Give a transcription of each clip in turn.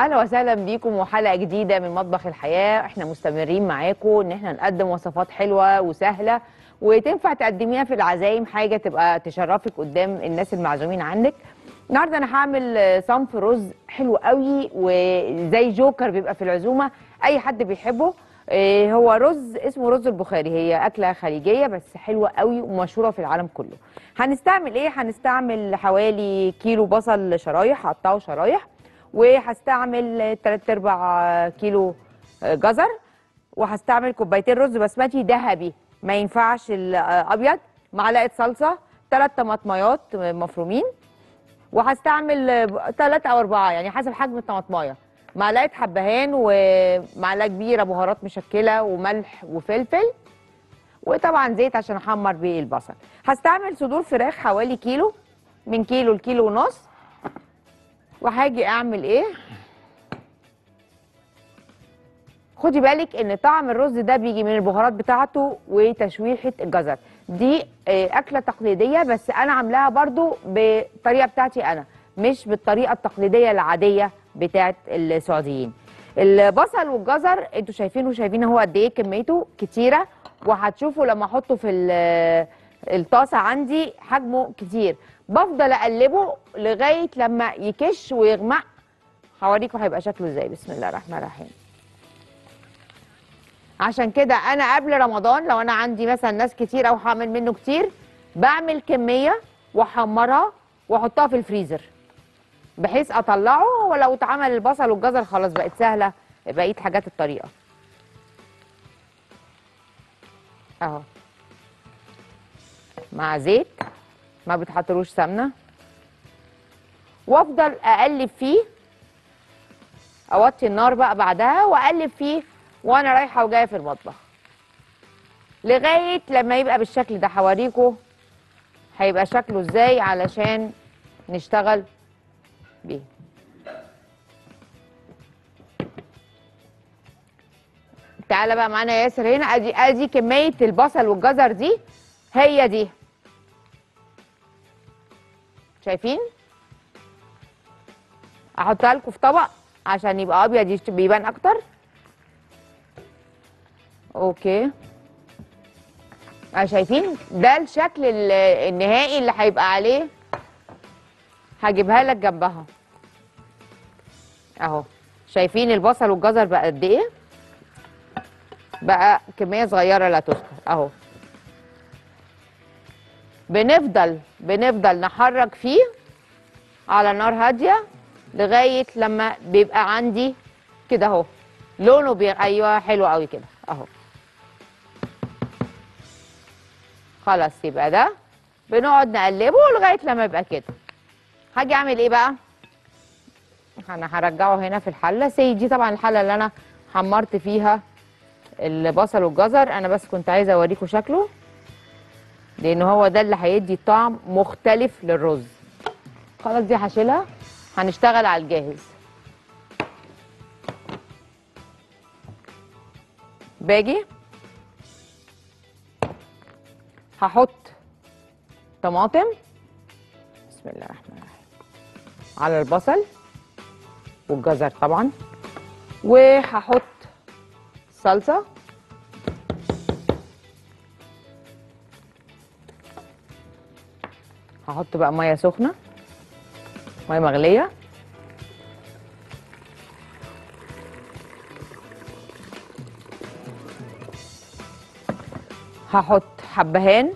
أهلا وسهلا بيكم وحلقة جديدة من مطبخ الحياة. إحنا مستمرين معاكم إن إحنا نقدم وصفات حلوة وسهلة وتنفع تقدميها في العزايم حاجة تبقى تشرفك قدام الناس المعزومين عنك. النهارده أنا هعمل صنف رز حلو قوي وزي جوكر بيبقى في العزومة أي حد بيحبه. آه، هو رز اسمه رز البخاري هي أكلة خليجية بس حلوة قوي ومشهورة في العالم كله. هنستعمل إيه؟ هنستعمل حوالي كيلو بصل شرايح هقطعه شرايح. وهستعمل 3 أرباع كيلو جزر وهستعمل كوبايتين رز بسمتي ذهبي. ما ينفعش الأبيض معلقة صلصة ثلاث طماطميات مفرومين وهستعمل ثلاثة أو أربعة يعني حسب حجم الطماطمايه معلقة حبهان ومعلقة كبيرة بهارات مشكلة وملح وفلفل وطبعا زيت عشان أحمر بيه البصل. هستعمل صدور فراخ حوالي كيلو من كيلو لكيلو ونص. وهاجي اعمل إيه؟ خدي بالك ان طعم الرز ده بيجي من البهارات بتاعته وتشويحة الجزر. دي آه، أكلة تقليدية بس أنا عاملاها برضو بالطريقة بتاعتي أنا مش بالطريقة التقليدية العادية بتاعت السعوديين. البصل والجزر أنتوا شايفينه شايفين هو قد إيه كميته كتيرة وهتشوفوا لما احطه في ال- الطاسة عندي حجمه كتير. بفضل أقلبه لغاية لما يكش ويغمق. هوريكم هيبقى شكله إزاي. بسم الله الرحمن الرحيم. عشان كده أنا قبل رمضان لو أنا عندي مثلا ناس كتير أو هعمل منه كتير بعمل كمية وأحمرها وأحطها في الفريزر بحيث أطلعه ولو اتعمل البصل والجزر خلاص بقت سهلة بقيه حاجات الطريقة. أهو. مع زيت. ما بتحطلوش سمنة. وافضل أقلب فيه أوطي النار بقى بعدها وأقلب فيه وأنا رايحة وجاية في المطبخ. لغاية لما يبقى بالشكل ده هوريكم هيبقى شكله إزاي علشان نشتغل بيه. تعالى بقى معانا يا ياسر هنا ادي أدي كمية البصل والجزر دي هي دي. شايفين؟ أحطها لكم في طبق عشان يبقى أبيض بيبان أكتر. أوكي. آه شايفين؟ ده الشكل ال- النهائي اللي هيبقى عليه. هجيبها لك جنبها. أهو. شايفين البصل والجزر بقى قد إيه؟ بقى كمية صغيرة لا تذكر. أهو. بنفضل بنفضل نحرك فيه على نار هادية لغاية لما بيبقى عندي كده اهو. لونه بي... أيوه حلو قوي كده اهو. خلاص يبقى ده بنقعد نقلبه لغاية لما يبقى كده. هاجي أعمل إيه بقى؟ أنا هرجعه هنا في الحلة. سي دي طبعا الحلة اللي أنا حمرت فيها البصل والجزر أنا بس كنت عايزة اوريكم شكله. لأن هو ده اللي هيدي طعم مختلف للرز. خلاص دي هشيلها. هنشتغل على الجاهز. باجي. هحط طماطم. بسم الله الرحمن الرحيم. على البصل. والجزر طبعا. وهحط صلصة. هحط بقى مية سخنة مية مغلية. هحط حبهان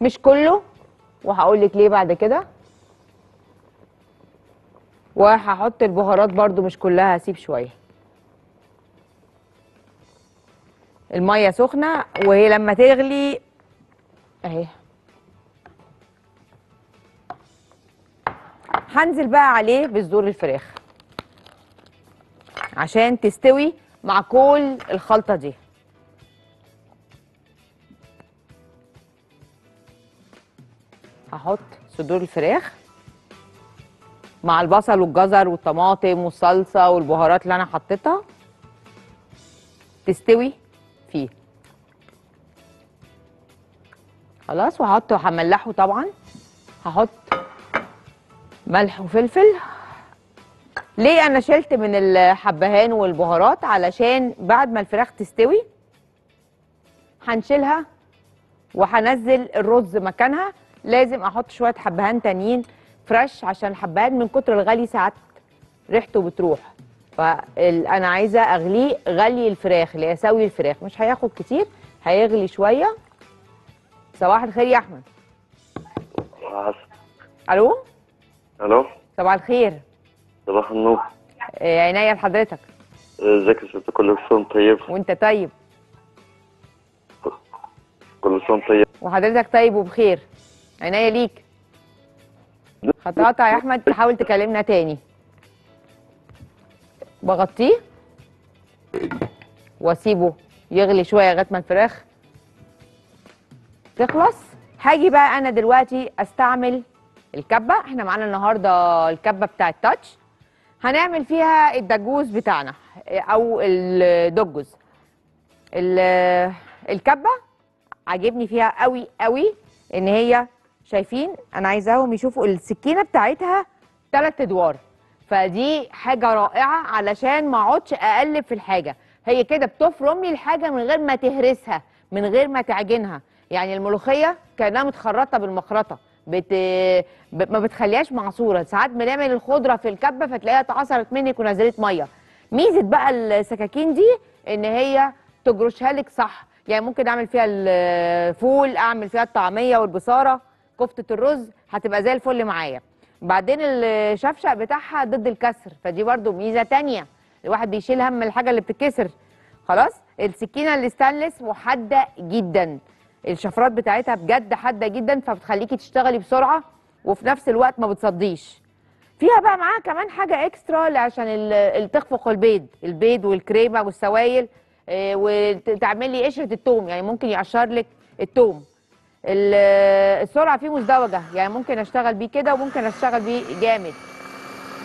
مش كله وهقول لك ليه بعد كده. وهحط البهارات برضو مش كلها هسيب شوية. المية سخنة وهي لما تغلي اهي. هنزل بقى عليه بصدور الفراخ. عشان تستوي مع كل الخلطة دي. هحط صدور الفراخ مع البصل والجزر والطماطم والصلصة والبهارات اللي أنا حطيتها. تستوي فيه. خلاص وهحط هملحه طبعا. هحط ملح وفلفل. ليه أنا شلت من الحبهان والبهارات؟ علشان بعد ما الفراخ تستوي هنشيلها وهنزل الرز مكانها. لازم أحط شوية حبهان تانيين فريش عشان الحبهان من كتر الغلي ساعات ريحته بتروح. فانا عايزة أغليه غلي الفراخ اللي أسوي الفراخ. مش هياخد كتير هيغلي شوية. صباح الخير يا أحمد. ألو؟ ألو؟ صباح الخير. صباح النور. آه، عينيا لحضرتك إزيك يا ست؟ كل سنه طيب؟ وأنت طيب؟ كل سنه طيب. وحضرتك طيب وبخير. عينيا ليك. هتقطع يا أحمد تحاول تكلمنا تاني. بغطيه؟ وأسيبه يغلي شوية لغاية ما الفراخ تخلص. هاجي بقى أنا دلوقتي أستعمل الكبة. إحنا معانا النهارده الكبة بتاعه تاتش هنعمل فيها الدجوز بتاعنا أو الدجوز. ال- الكبة عاجبني فيها قوي قوي ان هي شايفين أنا عايزاهم يشوفوا السكينة بتاعتها ثلاث ادوار. فدي حاجة رائعة علشان ما اقعدش اقلب في الحاجة. هي كده بتفرم لي الحاجة من غير ما تهرسها من غير ما تعجنها. يعني الملوخية كأنها متخرطة بالمخرطة. بت... ب... ما بتخليهاش معصورة. ساعات بنعمل الخضرة في الكبة فتلاقيها اتعصرت منك ونزلت مية. ميزة بقى السكاكين دي إن هي تجرشها لك صح. يعني ممكن أعمل فيها الفول أعمل فيها الطعمية والبصارة كفتة الرز هتبقى زي الفل معايا. بعدين الشفشق بتاعها ضد الكسر فدي برضو ميزة تانية. الواحد بيشيل هم الحاجة اللي بتتكسر. خلاص؟ السكينة الستانلس وحاده جدا. الشفرات بتاعتها بجد حادة جدا فبتخليكي تشتغلي بسرعة وفي نفس الوقت ما بتصديش. فيها بقى معاها كمان حاجة extra عشان تخفق البيض البيض والكريمة والسوائل آه، وتعملي قشرة التوم يعني ممكن يقشر لك التوم. ال- السرعة فيه مزدوجة يعني ممكن أشتغل بيه كده وممكن أشتغل بيه جامد.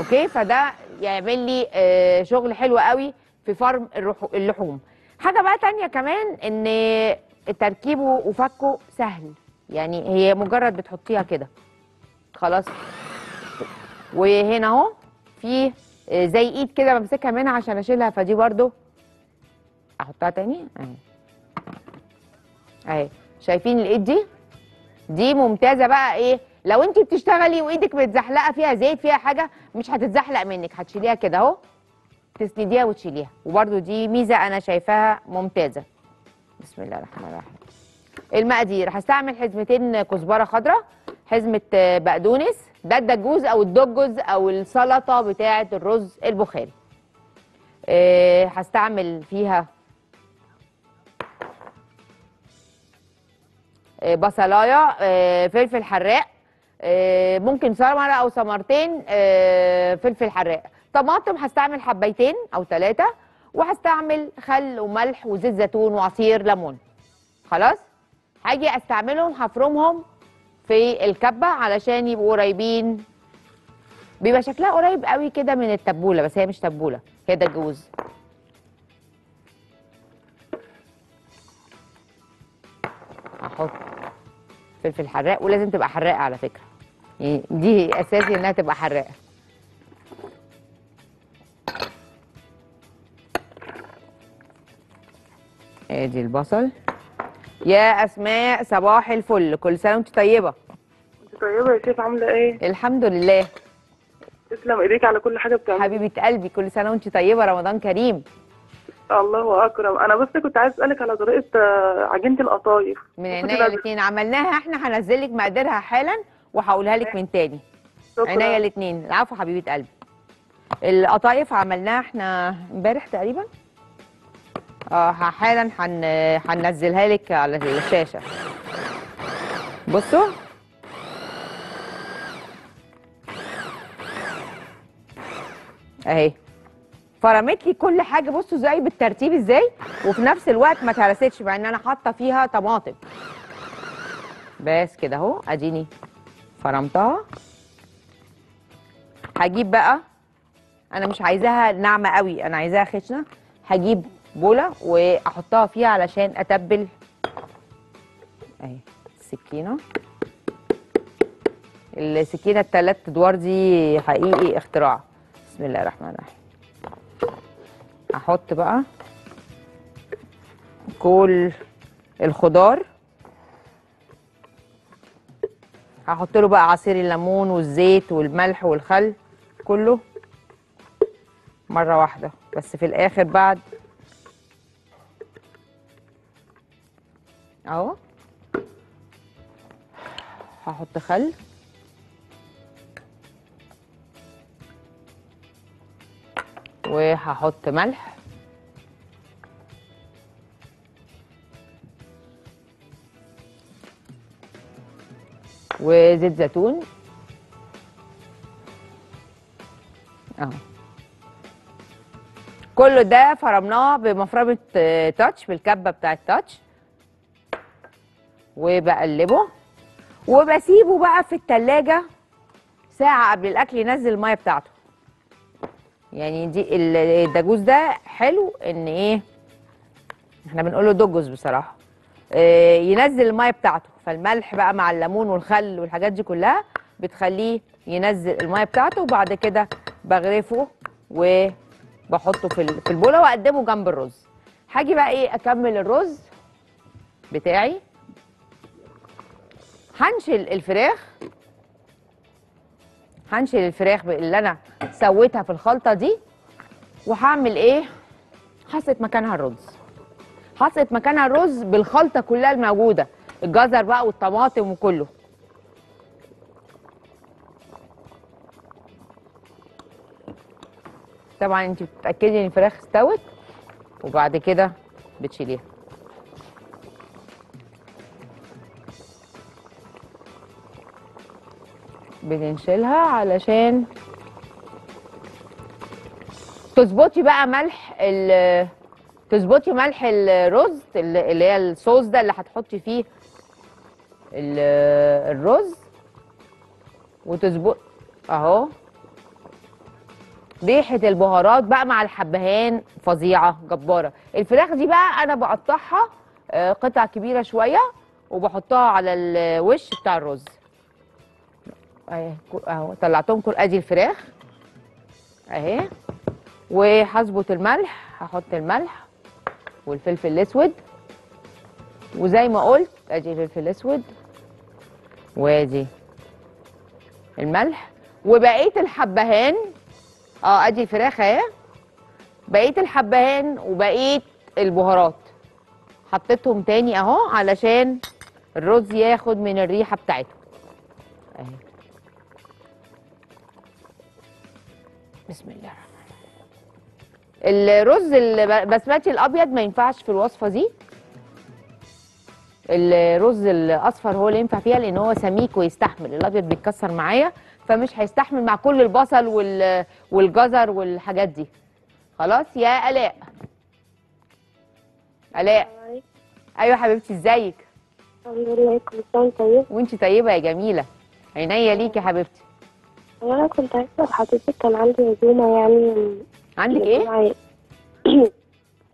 أوكي؟ فده يعمل لي آه، شغل حلو قوي في فرم اللحوم. حاجة بقى تانية كمان إن تركيبه وفكه سهل. يعني هي مجرد بتحطيها كده. خلاص. وهنا اهو في آه، زي ايد كده بمسكها منها عشان اشيلها. فدي برضو احطها تاني. اهي. اهي. شايفين الايد دي؟ دي ممتازة بقى. إيه؟ لو انت بتشتغلي وايدك متزحلقة فيها زيت فيها حاجة مش هتتزحلق منك. هتشيليها كده اهو. تسنديها وتشيليها. وبرده دي ميزة أنا شايفاها ممتازة. بسم الله الرحمن الرحيم. المقادير. هستعمل حزمتين كزبرة خضراء حزمة آه، بقدونس ده الدجوز أو الدجوز أو السلطة بتاعة الرز البخاري. آه، هستعمل فيها آه، بصلاية فلفل حراق ممكن ثمره أو ثمرتين آه، فلفل حراق. طماطم هستعمل حبيتين أو ثلاثة وهستعمل خل وملح وزيت زيتون وعصير ليمون. خلاص؟ هاجي أستعملهم هفرمهم في الكبة علشان يبقوا قريبين. بيبقى شكلها قريب قوي كده من التبولة بس هي مش تبولة هي ده جوز أحط فلفل حراق ولازم تبقى حراقة على فكرة. يعني دي أساسي إنها تبقى حراقة. ادي البصل. يا أسماء صباح الفل. كل سنة وأنت طيبة. انت طيبة يا شيف عاملة إيه؟ الحمد لله. تسلم إيديك على كل حاجة بتعملها. حبيبة قلبي كل سنة وأنت طيبة. رمضان كريم. الله أكرم. أنا بس كنت عايز أسألك على طريقة آه، عجينة القطايف. من عينيا الاثنين عملناها إحنا هنزل لك مقاديرها حالا وهقولها لك من تاني. عينيا الاثنين العفو حبيبة قلبي. القطايف عملناها إحنا امبارح تقريبا. آه حالا هن هننزلها لك على الشاشة. بصوا. أهي. فرمت لي كل حاجة. بصوا إزاي بالترتيب إزاي. وفي نفس الوقت ما اتهرستش مع إن أنا حاطة فيها طماطم. بس كده أهو. أديني فرمتها. هجيب بقى. أنا مش عايزاها ناعمة قوي. أنا عايزاها خشنة. هجيب بوله واحطها فيها علشان اتبل. اهي السكينة. السكينة الثلاث ادوار دي حقيقي اختراع. بسم الله الرحمن الرحيم. أحط بقى كل الخضار. هحط له بقى عصير الليمون والزيت والملح والخل كله مرة واحدة. بس في الآخر بعد اهو. هحط خل. وهحط ملح. وزيت زيتون. اهو. كله ده فرمناه بمفرمة آه، تاتش بالكبة بتاعت تاتش وبقلبه. وبسيبه بقى في التلاجة ساعة قبل الأكل ينزل المية بتاعته. يعني دي ال- الدجوز ده حلو إن إيه إحنا بنقوله دجوز بصراحة. آه، ينزل المية بتاعته. فالملح بقى مع الليمون والخل والحاجات دي كلها بتخليه ينزل المية بتاعته. وبعد كده بغرفه وبحطه في ال- في البولة وأقدمه جنب الرز. هاجي بقى إيه أكمل الرز بتاعي. هنشل الفراخ. هنشل الفراخ اللي أنا سويتها في الخلطة دي. وهعمل إيه؟ حطيت مكانها الرز. حطيت مكانها الرز بالخلطة كلها الموجودة. الجزر بقى والطماطم وكله. طبعا انت بتتاكدي إن الفراخ استوت وبعد كده بتشيليها. بننشلها علشان تظبطي بقى ملح ال تظبطي ملح الرز اللي هي الصوص ده اللي هتحطي فيه ال- الرز. وتظبط اهو ريحة البهارات بقى مع الحبهان فظيعة جبارة. الفراخ دي بقى أنا بقطعها آه، قطع كبيرة شوية وبحطها على الوش بتاع الرز. أهو طلعتهم كل أدي الفراخ. أهي. وهظبط الملح هحط الملح والفلفل الأسود. وزي ما قلت أدي الفلفل الأسود. وأدي الملح. وبقية الحبهان آه أدي الفراخ أهي. بقية الحبهان وبقية البهارات. حطيتهم تاني أهو علشان الرز ياخد من الريحة بتاعته أهي. بسم الله الرز البسمتي الأبيض ما ينفعش في الوصفة دي. الرز الأصفر هو اللي ينفع فيها لأن هو سميك ويستحمل. الأبيض بيتكسر معايا فمش هيستحمل مع كل البصل وال... والجزر والحاجات دي. خلاص يا الاء الاء أيوه حبيبتي إزيك؟ الحمد لله كل وأنت طيب وأنت طيبة يا جميلة. عينيا ليكي يا حبيبتي. أنا كنت أسأل حضرتك كان عندي عزومة يعني. عندك إيه؟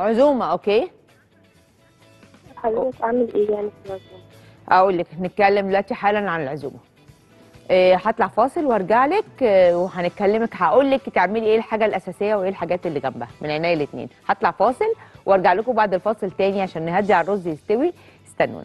عزومة أوكي. حضرتك أعمل إيه يعني في العزومة؟ أقول لك نتكلم دلوقتي حالا عن العزومة. إيه، هطلع فاصل وأرجع لك إيه، وهنتكلمك هقول لك تعملي إيه الحاجة الأساسية وإيه الحاجات اللي جنبها. من عينيا الاثنين هطلع فاصل وأرجع لكم بعد الفاصل تاني عشان نهدي على الرز يستوي. استنونا.